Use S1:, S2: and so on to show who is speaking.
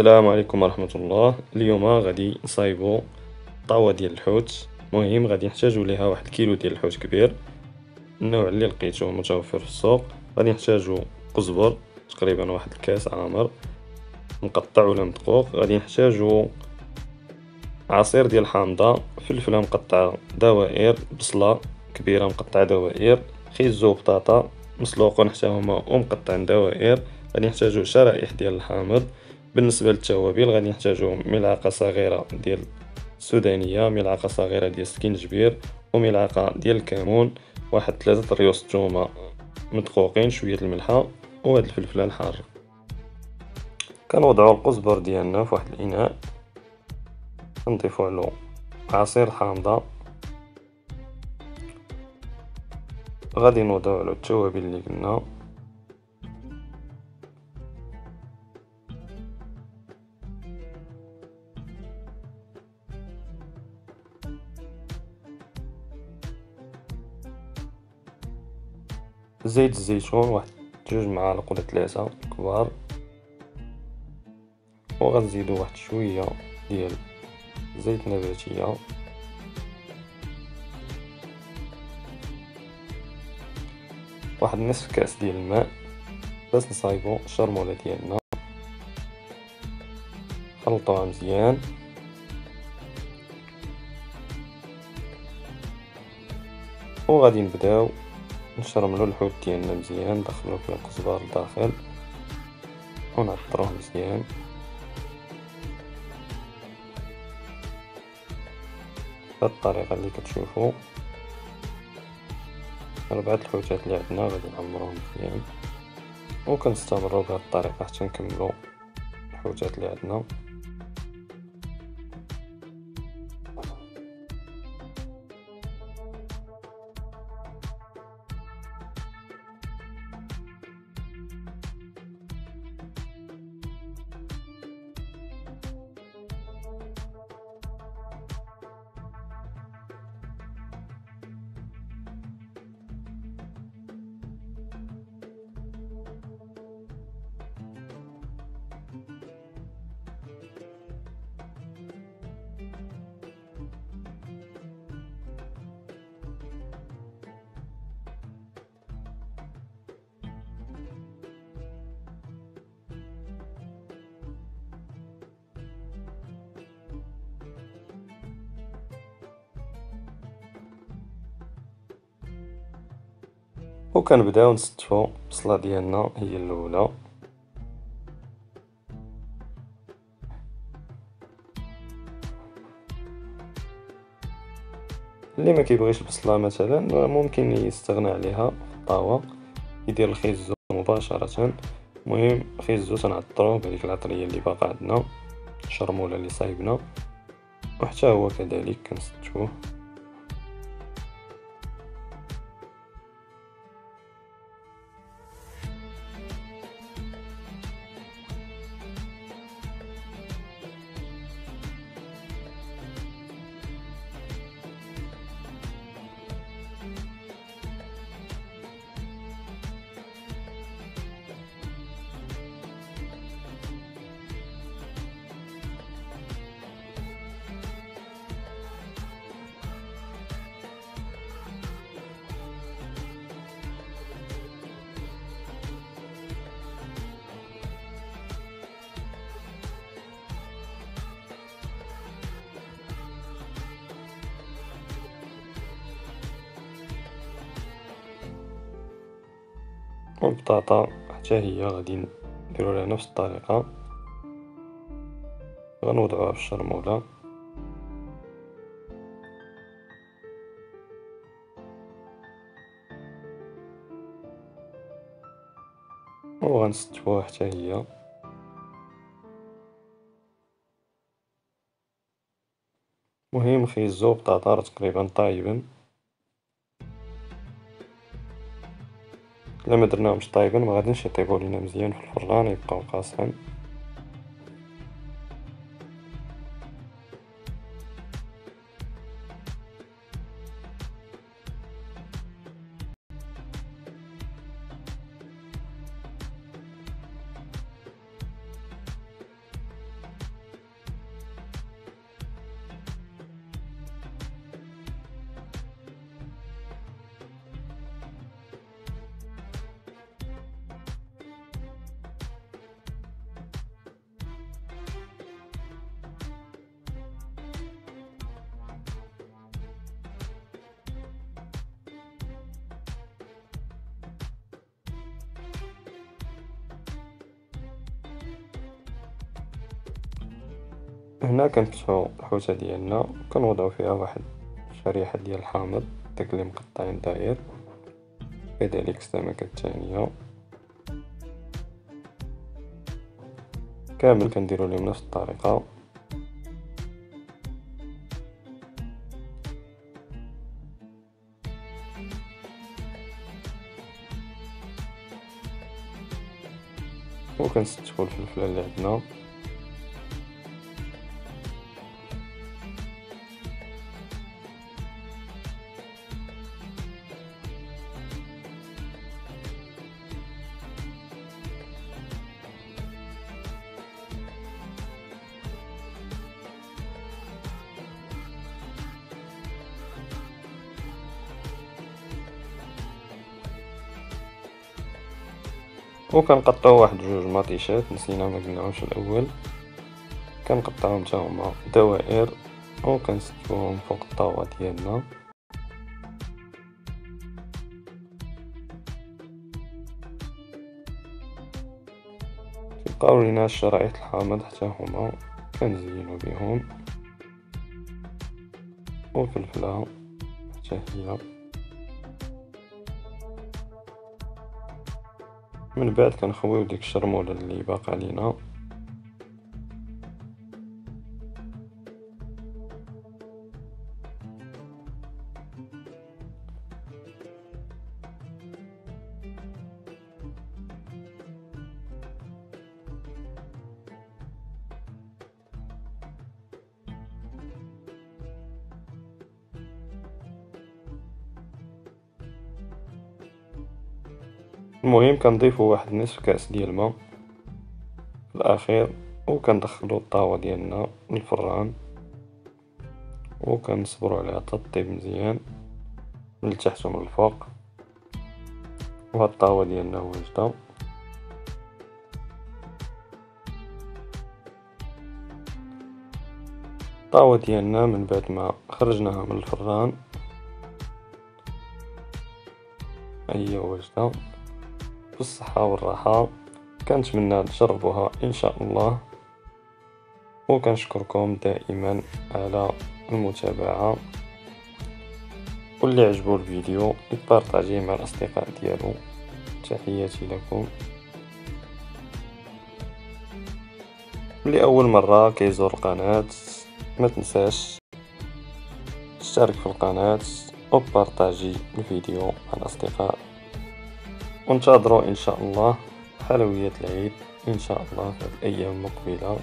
S1: السلام عليكم ورحمة الله. اليوم غادي نصايبو طاوة ديال الحوت. مهم غادي نحتاجو ليها واحد الكيلو ديال الحوت كبير. النوع اللي لقيتو متوفر في السوق. غادي نحتاجو قزبر تقريبا واحد الكاس عامر. مقطع ولا مدقوق. غادي نحتاجو عصير ديال الحامضة فلفلة مقطعة دوائر بصلة كبيرة مقطعة دوائر خيزو بطاطا مسلوقون حتى هما ومقطعين دوائر. غادي نحتاجو شرائح ديال الحامض. بالنسبة للتوابل غادي نحتاجو ملعقة صغيرة ديال السودانية ملعقة صغيرة ديال السكينجبير وملعقة ديال الكمون واحد ثلاثة ريوس تومة مدقوقين شوية الملحة وهاد الفلفلة الحارة كنوضعو القزبر ديالنا في واحد الإناء. نضيفو عليه عصير الحامضة غادي نوضعو التوابل اللي قلنا. زيت الزيتون واحد جوج معالق ولا ثلاثة كبار. وغنزيدو واحد شوية ديال زيت نباتية. واحد نصف كاس ديال الماء. باش نصايبو الشرمولة ديالنا. خلطوها مزيان. وغادي نبداو نشرملو الحوت ديالنا مزيان ندخلو فيه القزبر لداخل ونعطروه مزيان. بهاد الطريقة اللي كتشوفو. ربعة الحوتات اللي عندنا غادي نعمروهم مزيان. وكنستمرو بهاد الطريقة حتى نكملو الحوتات اللي عندنا. وكنبداو نستفو البصلة ديالنا هي الأولى. اللي ما كيبغيش البصلة مثلا ممكن يستغنى عليها في الطاوة. يدير الخيزو مباشرة. المهم خيزو تنعطروه بهذيك العطرية اللي باقا عندنا الشرمولة اللي صايبنا. وحتى هو كذلك كنستفوه والبطاطا حتى هي غادي نديرو لها نفس الطريقة. غنوضعوها في الشرمولة. وغنستوها حتى هي. مهم خيزو بطاطا تقريبا طايبين الا درناهمش طايبين ما غاديش يطيبوا لينا مزيان في الفران يبقاو قاصحين هنا كنفتحو الحوتة ديالنا كنوضعو فيها واحد شريحة ديال الحامض داك اللي مقطعين داير. كذلك السمكة الثانية كامل كنديرو لهم نفس الطريقة. وكنستفو الفلفلة اللي عندنا. وكنقطعو واحد جوج مطيشات نسينا ما قلناهمش الأول. كنقطعوهم حتى هما دوائر وكنستوهم فوق الطاوة ديالنا. كيبقاو لينا الشرائح الحامض حتى هما كنزينو بهم. وفلفلة حتى هي. من بعد كنخويو ديك الشرمولة اللي باقا لينا المهم كنضيفو واحد نصف كاس ديال الماء في الأخير وكندخلو الطاوة ديالنا للفران وكنصبرو عليها تطيب مزيان من التحت ومن الفوق وهاد الطاوة ديالنا واجدة. الطاوة ديالنا من بعد ما خرجناها من الفران هي واجدة. بالصحة والراحة. كنتمنى تجربوها إن شاء الله. وكنشكركم دائما على المتابعة. واللي عجبو الفيديو يبارطاجيه مع الأصدقاء ديالو. تحياتي لكم. لأول مرة كيزور القناة ما تنساش تشترك في القناة وبارطاجي الفيديو مع الأصدقاء. وانتظروا إن شاء الله حلويات العيد إن شاء الله في الأيام المقبلة